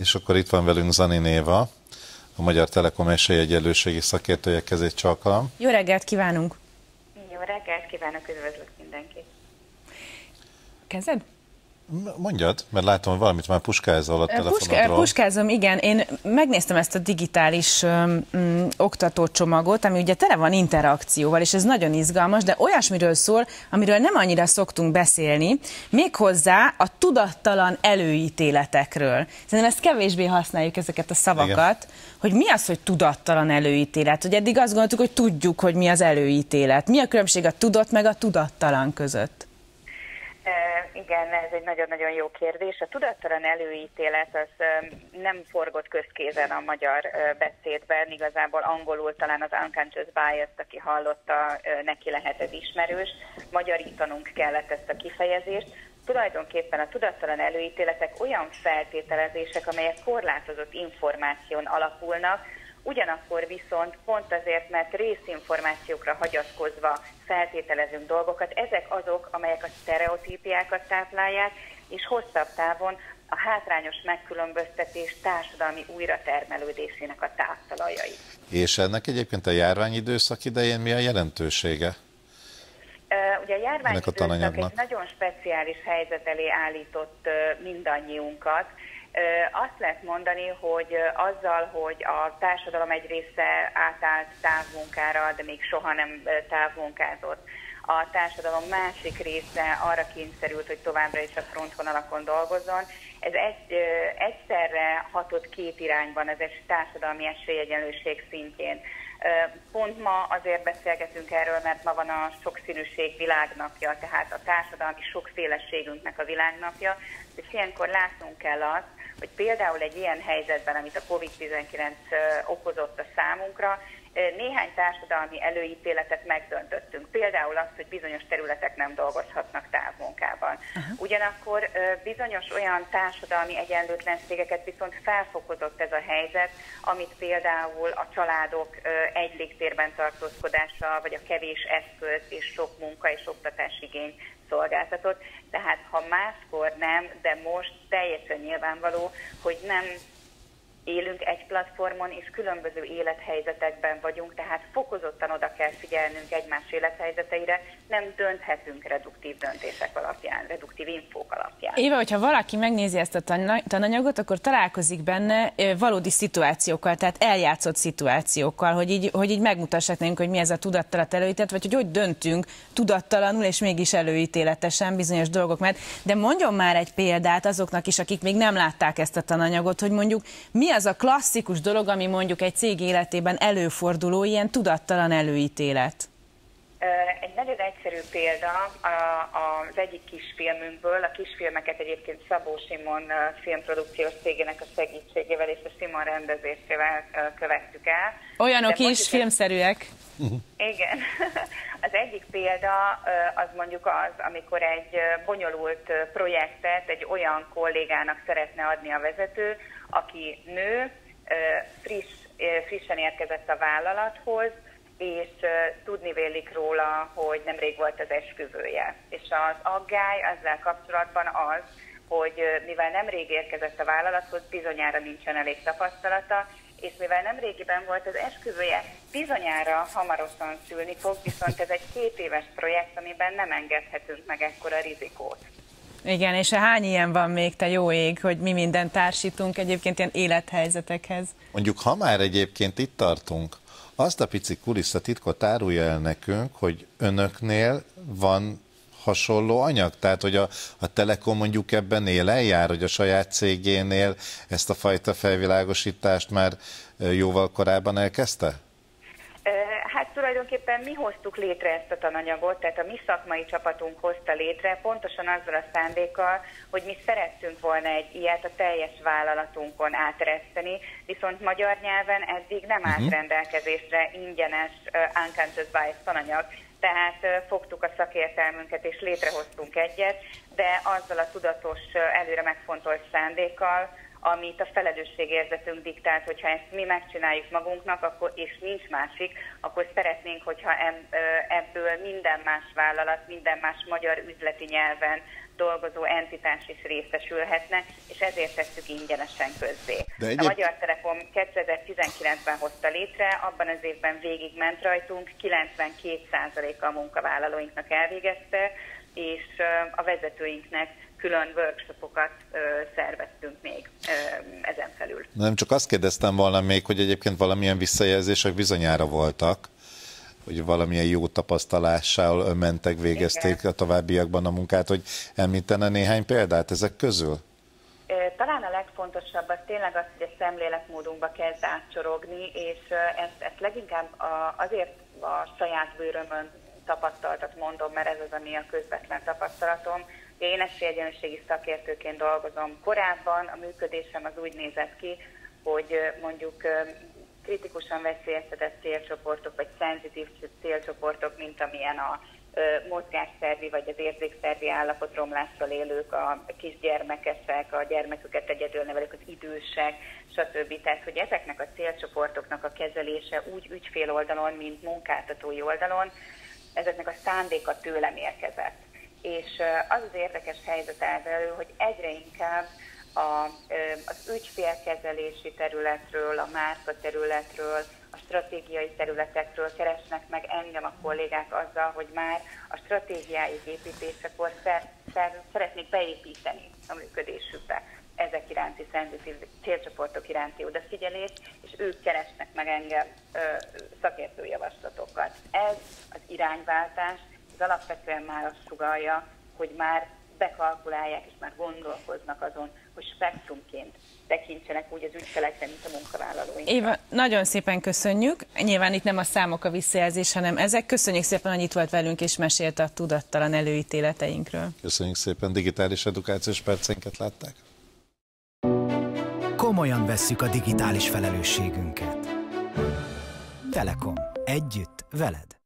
És akkor itt van velünk Zani Néva, a Magyar Telekom esélyegyenlőségi szakértője kezét csalkalom. Jó reggelt kívánunk! Jó reggelt kívánok, üdvözlök mindenkit! Kezded? Mondjad, mert látom, hogy valamit már puskázol a telefonodról. Puska, puskázom, igen. Én megnéztem ezt a digitális um, oktatócsomagot, ami ugye tele van interakcióval, és ez nagyon izgalmas, de olyasmiről szól, amiről nem annyira szoktunk beszélni, méghozzá a tudattalan előítéletekről. Szerintem ezt kevésbé használjuk ezeket a szavakat, igen. hogy mi az, hogy tudattalan előítélet. Hogy eddig azt gondoltuk, hogy tudjuk, hogy mi az előítélet. Mi a különbség a tudott meg a tudattalan között? Igen, ez egy nagyon-nagyon jó kérdés. A tudattalan előítélet az nem forgott közkézen a magyar beszédben, igazából angolul talán az unconscious bias, aki hallotta, neki lehet ez ismerős. Magyarítanunk kellett ezt a kifejezést. Tulajdonképpen a tudattalan előítéletek olyan feltételezések, amelyek korlátozott információn alapulnak, Ugyanakkor viszont pont azért, mert részinformációkra hagyatkozva feltételezünk dolgokat, ezek azok, amelyek a sztereotípiákat táplálják, és hosszabb távon a hátrányos megkülönböztetés társadalmi újratermelődésének a táptalajai. És ennek egyébként a járványidőszak idején mi a jelentősége? Ugye a járványidőszak egy nagyon speciális helyzet elé állított mindannyiunkat, azt lehet mondani, hogy azzal, hogy a társadalom egy része átállt távmunkára, de még soha nem távmunkázott, a társadalom másik része arra kényszerült, hogy továbbra is a frontvonalakon dolgozzon. Ez egy, egyszerre hatott két irányban, ez egy társadalmi esélyegyenlőség szintjén. Pont ma azért beszélgetünk erről, mert ma van a sokszínűség világnapja, tehát a társadalmi sokféleségünknek a világnapja, és ilyenkor látnunk kell azt, hogy például egy ilyen helyzetben, amit a COVID-19 okozott a számunkra, néhány társadalmi előítéletet megdöntöttünk. Például azt, hogy bizonyos területek nem dolgozhatnak távmunkában. Ugyanakkor bizonyos olyan társadalmi egyenlőtlenségeket viszont felfokozott ez a helyzet, amit például a családok egy légtérben tartózkodása, vagy a kevés eszköz és sok munka és oktatásigény szolgáltatott. Tehát ha máskor nem, de most teljesen nyilvánvaló, hogy nem élünk egy platformon, és különböző élethelyzetekben vagyunk, tehát fokozottan oda kell figyelnünk egymás élethelyzeteire, nem dönthetünk reduktív döntések alapján, reduktív infók alapján. Éve, hogyha valaki megnézi ezt a tananyagot, akkor találkozik benne valódi szituációkkal, tehát eljátszott szituációkkal, hogy így, hogy így megmutassák nekünk, hogy mi ez a tudattalat előítélet, vagy hogy hogy döntünk tudattalanul, és mégis előítéletesen bizonyos dolgok mert. De mondjon már egy példát azoknak is, akik még nem látták ezt a tananyagot, hogy mondjuk mi az a klasszikus dolog, ami mondjuk egy cég életében előforduló, ilyen tudattalan előítélet? Egy nagyon egyszerű példa az egyik kisfilmünkből, a kisfilmeket egyébként Szabó Simon filmprodukciós cégének a segítségével és a Simon rendezésével követtük el. Olyanok is filmszerűek. Igen. Az egyik példa az mondjuk az, amikor egy bonyolult projektet egy olyan kollégának szeretne adni a vezető, aki nő, friss, frissen érkezett a vállalathoz, és tudni vélik róla, hogy nemrég volt az esküvője. És az aggály ezzel kapcsolatban az, hogy mivel nemrég érkezett a vállalathoz, bizonyára nincsen elég tapasztalata, és mivel nem régiben volt az esküvője, bizonyára hamarosan szülni fog, viszont ez egy két éves projekt, amiben nem engedhetünk meg ekkora rizikót. Igen, és hány ilyen van még, te jó ég, hogy mi mindent társítunk egyébként ilyen élethelyzetekhez? Mondjuk, ha már egyébként itt tartunk, azt a pici kulisszatitkot árulja el nekünk, hogy önöknél van hasonló anyag? Tehát, hogy a, a Telekom mondjuk ebben él eljár, hogy a saját cégénél ezt a fajta felvilágosítást már jóval korábban elkezdte? Hát tulajdonképpen mi hoztuk létre ezt a tananyagot, tehát a mi szakmai csapatunk hozta létre, pontosan azzal a szándékkal, hogy mi szerettünk volna egy ilyet a teljes vállalatunkon átereszteni, viszont magyar nyelven eddig nem uh-huh. állt rendelkezésre ingyenes uh, unconscious bias tananyag, tehát fogtuk a szakértelmünket és létrehoztunk egyet, de azzal a tudatos, előre megfontolt szándékkal, amit a felelősségérzetünk diktált, hogyha ezt mi megcsináljuk magunknak, akkor, és nincs másik, akkor szeretnénk, hogyha ebből minden más vállalat, minden más magyar üzleti nyelven dolgozó entitás is részesülhetne, és ezért tesszük ingyenesen közzé. De egyéb... A Magyar Telekom 2019-ben hozta létre, abban az évben végigment rajtunk, 92%-a a munkavállalóinknak elvégezte, és a vezetőinknek külön workshopokat ö, szerveztünk még ö, ezen felül. Nem csak azt kérdeztem volna még, hogy egyébként valamilyen visszajelzések bizonyára voltak, hogy valamilyen jó tapasztalással mentek, végezték Igen. a továbbiakban a munkát, hogy említene néhány példát ezek közül? Legfontosabb az tényleg az, hogy a szemléletmódunkba kezd átcsorogni, és ezt, ezt leginkább azért a saját bőrömön tapasztaltat mondom, mert ez az, ami a közvetlen tapasztalatom. Én esélyegyenlőségi szakértőként dolgozom. Korábban a működésem az úgy nézett ki, hogy mondjuk kritikusan veszélyeztetett célcsoportok, vagy szenzitív célcsoportok, mint amilyen a mozgásszervi vagy az érzékszervi állapotromlással élők, a kisgyermekesek, a gyermeküket egyedül nevelők, az idősek, stb. Tehát, hogy ezeknek a célcsoportoknak a kezelése úgy ügyfél oldalon, mint munkáltatói oldalon, ezeknek a szándéka tőlem érkezett. És az az érdekes helyzet áll elő, hogy egyre inkább a, az ügyfélkezelési területről, a márka területről, a stratégiai területekről keresnek meg engem a kollégák azzal, hogy már a stratégiai építésekor szer, szer, szeretnék beépíteni a működésükbe ezek iránti szenzitív célcsoportok iránti odafigyelést, és ők keresnek meg engem ö, szakértő javaslatokat. Ez az irányváltás, az alapvetően már azt sugalja, hogy már bekalkulálják és már gondolkoznak azon, hogy spektrumként tekintsenek úgy az ügyfelekre, mint a munkavállalóink. Éva, nagyon szépen köszönjük. Nyilván itt nem a számok a visszajelzés, hanem ezek. Köszönjük szépen, hogy itt volt velünk és mesélt a tudattalan előítéleteinkről. Köszönjük szépen, digitális edukációs percenket látták. Komolyan vesszük a digitális felelősségünket. Telekom. Együtt, veled.